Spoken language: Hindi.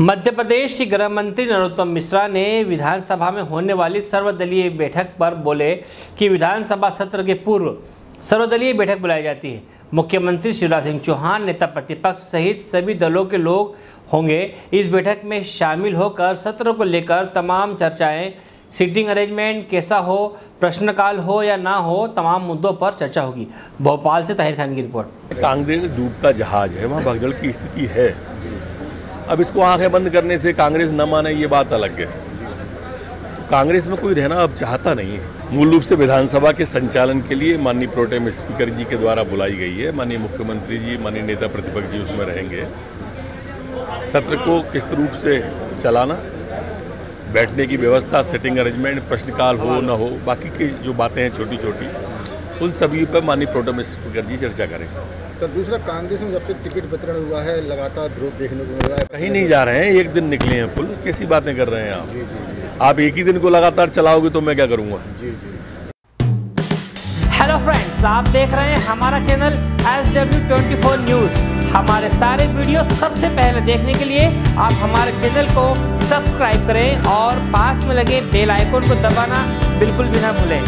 मध्य प्रदेश के गृह मंत्री नरोत्तम मिश्रा ने विधानसभा में होने वाली सर्वदलीय बैठक पर बोले कि विधानसभा सत्र के पूर्व सर्वदलीय बैठक बुलाई जाती है। मुख्यमंत्री शिवराज सिंह चौहान, नेता प्रतिपक्ष सहित सभी दलों के लोग होंगे। इस बैठक में शामिल होकर सत्र को लेकर तमाम चर्चाएँ, सीटिंग अरेंजमेंट, कैसा हो, प्रश्नकाल हो या ना हो, तमाम मुद्दों पर चर्चा होगी। भोपाल से ताहिर खान की रिपोर्ट। कांग्रेस डूबता जहाज़ है, वहाँ भगदड़ की स्थिति है। अब इसको आँखें बंद करने से कांग्रेस न माने, ये बात अलग है। तो कांग्रेस में कोई रहना अब चाहता नहीं है। मूल रूप से विधानसभा के संचालन के लिए माननीय प्रोटेम स्पीकर जी के द्वारा बुलाई गई है। माननीय मुख्यमंत्री जी, माननीय नेता प्रतिपक्ष जी उसमें रहेंगे। सत्र को किस रूप से चलाना, बैठने की व्यवस्था, सेटिंग अरेंजमेंट, प्रश्नकाल हो न हो, बाकी की जो बातें हैं छोटी छोटी उन सभी पर माननीय प्रोटेम स्पीकर जी चर्चा करेंगे सर दूसरा कांग्रेस में जब से टिकट वितरण हुआ है लगातार विरोध देखने को मिल रहा है। कहीं नहीं जा रहे हैं एक दिन निकले हैं कुल कैसी बातें कर रहे हैं आप? जी, जी, जी। आप एक ही दिन को लगातार चलाओगे तो मैं क्या करूँगा? जी जी। हेलो फ्रेंड्स आप देख रहे हैं हमारा channel S W twenty four news हमारे सारे वीडियो सबसे पहले देखने के लिए आप हमारे चैनल को सब्सक्राइब करें और पास में लगे बेल आइकोन को दबाना बिल्कुल भी ना भूलें।